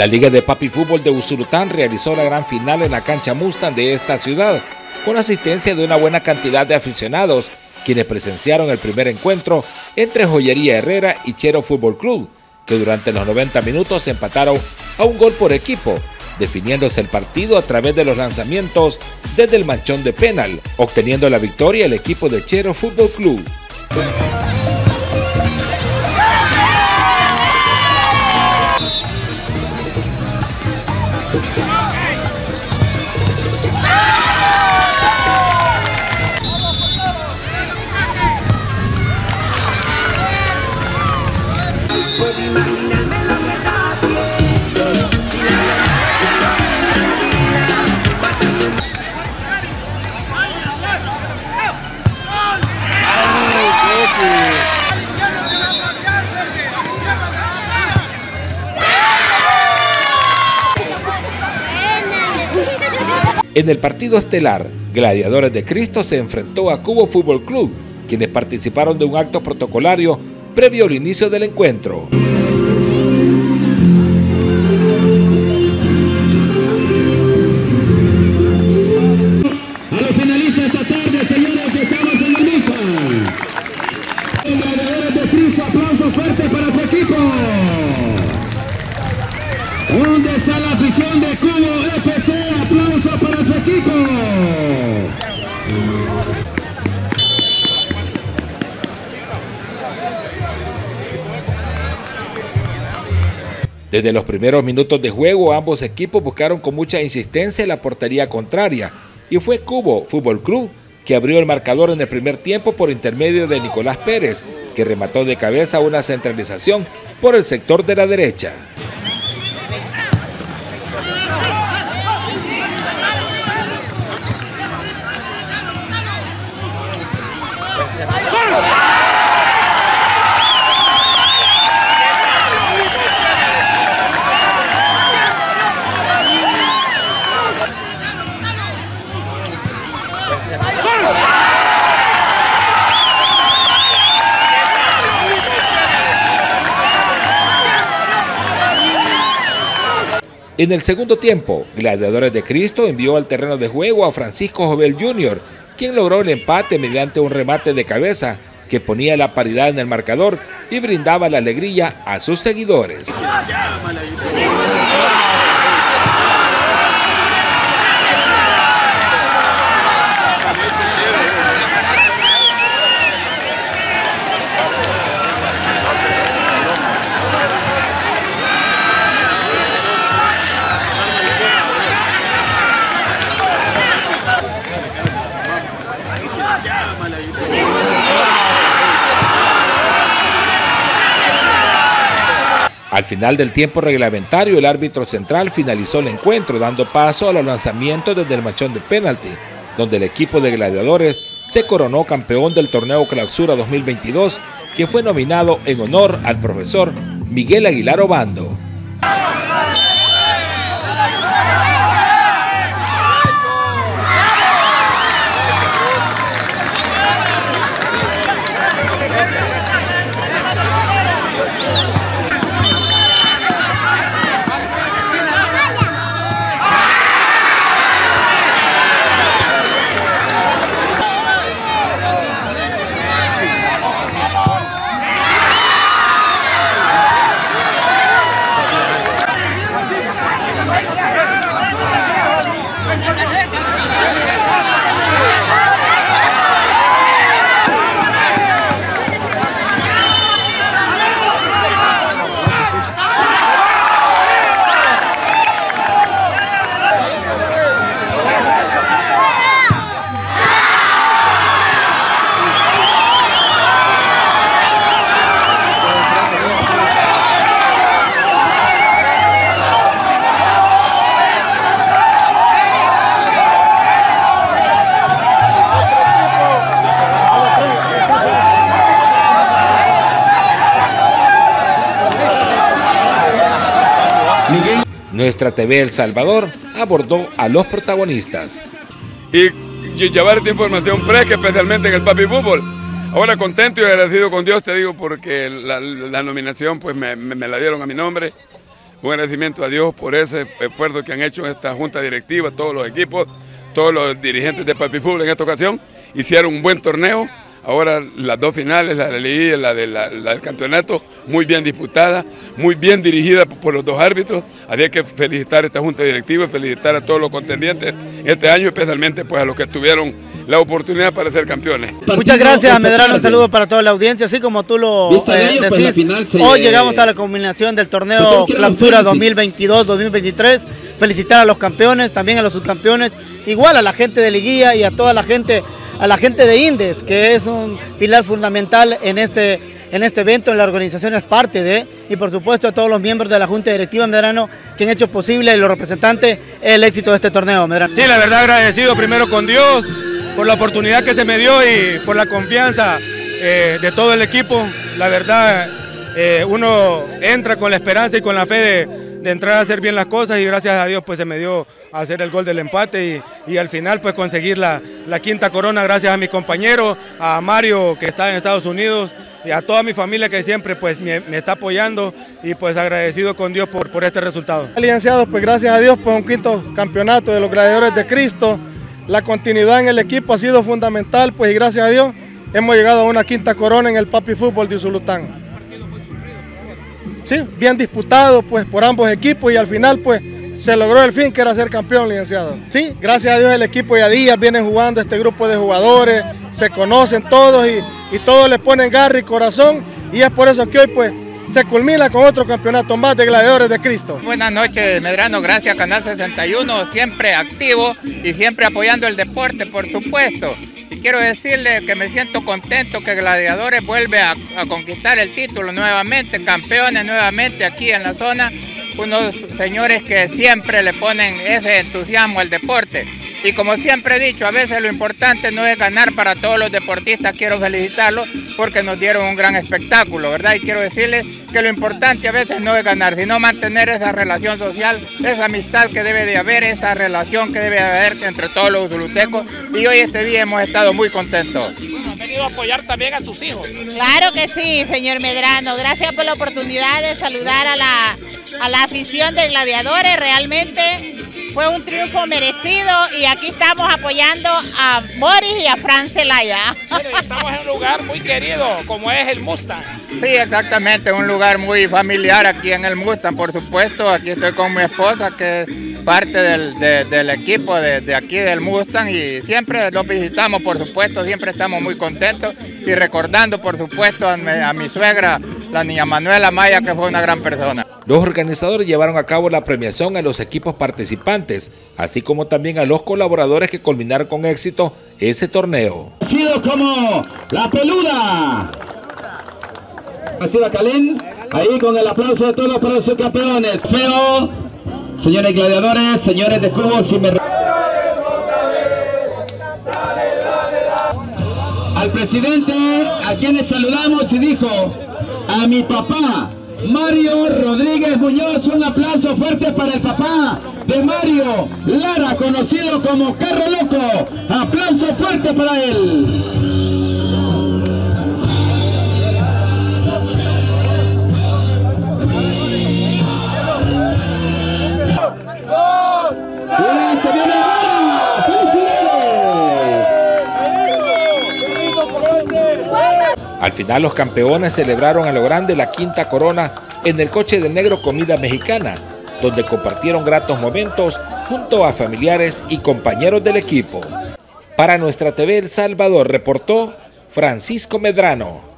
La Liga de Papi Fútbol de Usulután realizó la gran final en la cancha Mustang de esta ciudad, con asistencia de una buena cantidad de aficionados, quienes presenciaron el primer encuentro entre Joyería Herrera y Chero Fútbol Club, que durante los 90 minutos empataron a un gol por equipo, definiéndose el partido a través de los lanzamientos desde el manchón de penal, obteniendo la victoria el equipo de Chero Fútbol Club. En el partido estelar, Gladiadores de Cristo se enfrentó a Cubo Fútbol Club, quienes participaron de un acto protocolario previo al inicio del encuentro. ¿Dónde está la afición de Cubo Desde los primeros minutos de juego, ambos equipos buscaron con mucha insistencia la portería contraria y fue Cubo Fútbol Club que abrió el marcador en el primer tiempo por intermedio de Nicolás Pérez, que remató de cabeza una centralización por el sector de la derecha. En el segundo tiempo, Gladiadores de Cristo envió al terreno de juego a Francisco Jovel Jr., quien logró el empate mediante un remate de cabeza que ponía la paridad en el marcador y brindaba la alegría a sus seguidores. Al final del tiempo reglamentario, el árbitro central finalizó el encuentro, dando paso a los lanzamientos desde el machón de penalti, donde el equipo de gladiadores se coronó campeón del torneo Clausura 2022, que fue nominado en honor al profesor Miguel Aguilar Obando. Nuestra TV El Salvador abordó a los protagonistas. Y llevar esta información fresca, especialmente en el Papi Fútbol. Ahora contento y agradecido con Dios, te digo, porque la, nominación pues me, la dieron a mi nombre. un agradecimiento a Dios por ese esfuerzo que han hecho esta junta directiva, todos los equipos, todos los dirigentes de Papi Fútbol en esta ocasión. Hicieron un buen torneo, Ahora las dos finales, la de la la, de la, del campeonato, muy bien disputada, muy bien dirigida por los dos árbitros. Había que felicitar a esta junta directiva, felicitar a todos los contendientes este año, especialmente pues a los que tuvieron la oportunidad para ser campeones. Muchas gracias, Medrano, un saludo para toda la audiencia, así como tú lo eh, pues, decís. Hoy llegamos a la combinación del torneo Clausura 2022-2023. Felicitar a los campeones, también a los subcampeones, igual a la gente de Liguilla y a toda la gente a la gente de Indes, que es un pilar fundamental en este, en este evento, en la organización es parte de, y por supuesto a todos los miembros de la Junta Directiva Medrano que han hecho posible y los representantes el éxito de este torneo. Sí, la verdad agradecido primero con Dios por la oportunidad que se me dio y por la confianza eh, de todo el equipo. La verdad, eh, uno entra con la esperanza y con la fe de de entrar a hacer bien las cosas y gracias a Dios pues se me dio hacer el gol del empate y, al final pues conseguir la, quinta corona gracias a mi compañero, a Mario que está en Estados Unidos y a toda mi familia que siempre pues me, está apoyando y pues agradecido con Dios por, por este resultado. Alianzados pues gracias a Dios por un quinto campeonato de los gladiadores de Cristo, la continuidad en el equipo ha sido fundamental pues y gracias a Dios hemos llegado a una quinta corona en el Papi Fútbol de Usulután sí, bien disputado pues por ambos equipos y al final pues se logró el fin que era ser campeón, licenciado. Sí, gracias a Dios el equipo y a días vienen jugando este grupo de jugadores, se conocen todos y, y todos le ponen garra y corazón y es por eso que hoy pues se culmina con otro campeonato más de Gladiadores de Cristo. Buenas noches, Medrano, gracias Canal 61, siempre activo y siempre apoyando el deporte, por supuesto. Y quiero decirle que me siento contento que Gladiadores vuelve a, a conquistar el título nuevamente, campeones nuevamente aquí en la zona, unos señores que siempre le ponen ese entusiasmo al deporte. Y como siempre he dicho, a veces lo importante no es ganar para todos los deportistas, quiero felicitarlos porque nos dieron un gran espectáculo, ¿verdad? Y quiero decirles que lo importante a veces no es ganar, sino mantener esa relación social, esa amistad que debe de haber, esa relación que debe de haber entre todos los usulutecos. Y hoy este día hemos estado muy contentos. han venido a apoyar también a sus hijos. Claro que sí, señor Medrano. Gracias por la oportunidad de saludar a la, a la afición de gladiadores. Realmente fue un triunfo merecido y aquí estamos apoyando a Boris y a Fran Celaya. estamos en un lugar muy querido como es el Mustang. Sí, exactamente, un lugar muy familiar aquí en el Mustang, por supuesto. Aquí estoy con mi esposa que es parte del, equipo de, aquí del Mustang y siempre los visitamos, por supuesto, siempre estamos muy contentos y recordando, por supuesto, a mi suegra, la niña Manuela Maya, que fue una gran persona. Los organizadores llevaron a cabo la premiación a los equipos participantes, así como también a los colaboradores que culminaron con éxito ese torneo. Ha sido como la peluda. Ha sido Calén, ahí con el aplauso de todos para sus campeones. Feo, señores gladiadores, señores de Cubo, si me... Al presidente, a quienes saludamos y dijo, a mi papá, Mario Rodríguez Muñoz. Un aplauso fuerte para el papá de Mario Lara, conocido como Carro Loco. Aplauso fuerte para él. Al final los campeones celebraron a lo grande la quinta corona en el coche de negro comida mexicana, donde compartieron gratos momentos junto a familiares y compañeros del equipo. Para nuestra TV El Salvador reportó Francisco Medrano.